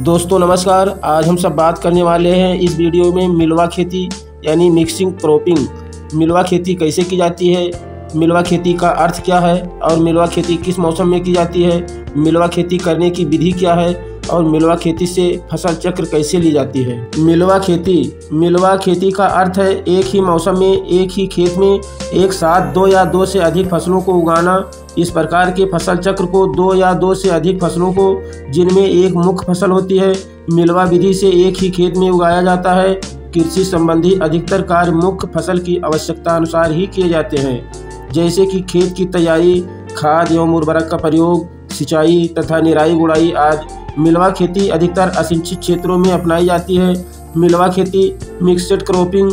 दोस्तों, नमस्कार। आज हम सब बात करने वाले हैं इस वीडियो में मिलवा खेती, यानी मिक्सिंग क्रॉपिंग मिलवा खेती कैसे की जाती है? मिलवा खेती का अर्थ क्या है? और मिलवा खेती किस मौसम में की जाती है? मिलवा खेती करने की विधि क्या है? और मिलवा खेती से फ़सल चक्र कैसे ली जाती है? मिलवा खेती मिलवा खेती का अर्थ है एक ही मौसम में, एक ही खेत में, एक साथ दो या दो से अधिक फ़सलों को उगाना। इस प्रकार के फ़सल चक्र को दो या दो से अधिक फ़सलों को, जिनमें एक मुख्य फ़सल होती है, मिलवा विधि से एक ही खेत में उगाया जाता है। कृषि संबंधी अधिकतर कार्य मुख्य फ़सल की आवश्यकता अनुसार ही किए जाते हैं। जैसे कि खेत की तैयारी, खाद एवं उर्वरक का प्रयोग, सिंचाई तथा निराई गुड़ाई आदि मिलवा खेती अधिकतर असिंचित क्षेत्रों में अपनाई जाती है। मिलवा खेती मिक्सड क्रॉपिंग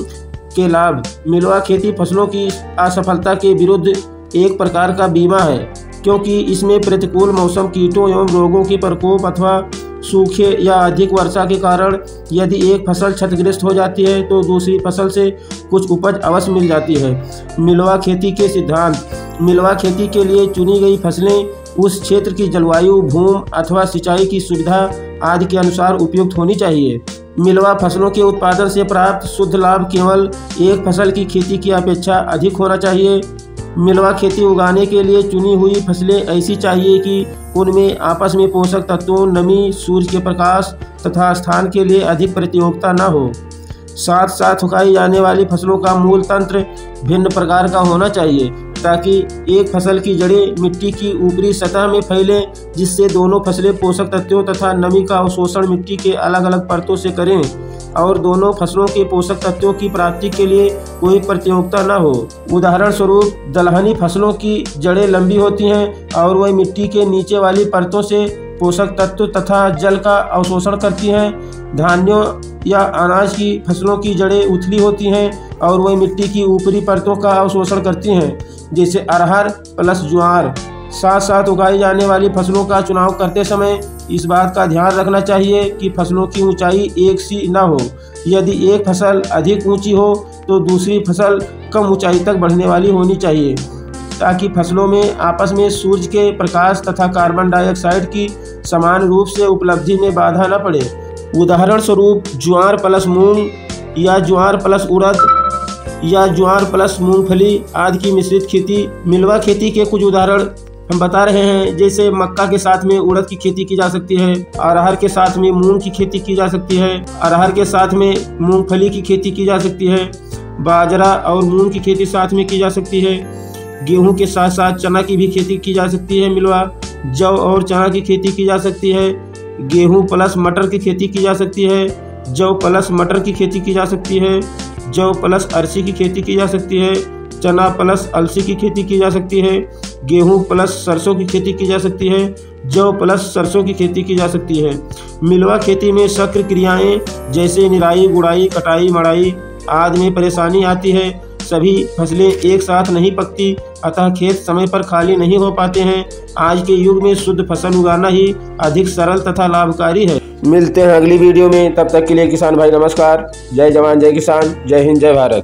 के लाभ। मिलवा खेती फ़सलों की असफलता के विरुद्ध एक प्रकार का बीमा है, क्योंकि इसमें प्रतिकूल मौसम, कीटों एवं रोगों के प्रकोप अथवा सूखे या अधिक वर्षा के कारण यदि एक फ़सल क्षतिग्रस्त हो जाती है तो दूसरी फ़सल से कुछ उपज अवश्य मिल जाती है। मिलवा खेती के सिद्धांत। मिलवा खेती के लिए चुनी गई फ़सलें उस क्षेत्र की जलवायु, भूमि अथवा सिंचाई की सुविधा आदि के अनुसार उपयुक्त होनी चाहिए। मिलवा फ़सलों के उत्पादन से प्राप्त शुद्ध लाभ केवल एक फ़सल की खेती की अपेक्षा अधिक होना चाहिए। मिलवा खेती उगाने के लिए चुनी हुई फ़सलें ऐसी चाहिए कि उनमें आपस में पोषक तत्वों, नमी, सूर्य के प्रकाश तथा स्थान के लिए अधिक प्रतियोगिता न हो। साथ साथ उगाई जाने वाली फ़सलों का मूल तंत्र भिन्न प्रकार का होना चाहिए। ताकि एक फ़सल की जड़ें मिट्टी की ऊपरी सतह में फैलें, जिससे दोनों फ़सलें पोषक तत्वों तथा नमी का अवशोषण मिट्टी के अलग अलग परतों से करें। और दोनों फ़सलों के पोषक तत्वों की प्राप्ति के लिए कोई प्रतियोगिता न हो। उदाहरण स्वरूप दलहनी फ़सलों की जड़ें लंबी होती हैं और वह मिट्टी के नीचे वाली परतों से पोषक तत्व तथा जल का अवशोषण करती हैं। धान्यों या अनाज की फ़सलों की जड़ें उथली होती हैं और वह मिट्टी की ऊपरी परतों का अवशोषण करती हैं, जैसे अरहर प्लस ज्वार। साथ साथ उगाई जाने वाली फ़सलों का चुनाव करते समय इस बात का ध्यान रखना चाहिए कि फ़सलों की ऊंचाई एक सी न हो। यदि एक फ़सल अधिक ऊँची हो तो दूसरी फ़सल कम ऊंचाई तक बढ़ने वाली होनी चाहिए। ताकि फ़सलों में, आपस में सूर्य के प्रकाश तथा कार्बन डाइऑक्साइड की समान रूप से उपलब्धि में बाधा न पड़े। उदाहरण स्वरूप, ज्वार प्लस मूंग या ज्वार प्लस उड़द या ज्वार प्लस मूंगफली आदि की मिश्रित खेती। मिलवा खेती के कुछ उदाहरण हम बता रहे हैं, जैसे मक्का के साथ में उड़द की खेती की जा सकती है, अरहर के साथ में मूंग की खेती की जा सकती है, अरहर के साथ में मूंगफली की खेती की जा सकती है, बाजरा और मूंग की खेती साथ में की जा सकती है। गेहूँ के साथ साथ चना की भी खेती की जा सकती है, मिलवा, जौ और चना की खेती की जा सकती है। गेहूँ प्लस मटर की खेती की जा सकती है, जौ प्लस मटर की खेती की जा सकती है, जौ प्लस अरसी की खेती की जा सकती है, चना प्लस अलसी की खेती की जा सकती है, गेहूँ प्लस सरसों की खेती की जा सकती है, जौ प्लस सरसों की खेती की जा सकती है। मिलवा खेती में सक्र क्रियाएँ जैसे निराई, गुड़ाई, कटाई, मड़ाई आदि में परेशानी आती है। सभी फ़सलें एक साथ नहीं पकती, अतः खेत समय पर खाली नहीं हो पाते हैं। आज के युग में शुद्ध फ़सल उगाना ही अधिक सरल तथा लाभकारी है। मिलते हैं अगली वीडियो में। तब तक के लिए किसान भाई नमस्कार। जय जवान, जय किसान, जय हिंद, जय भारत।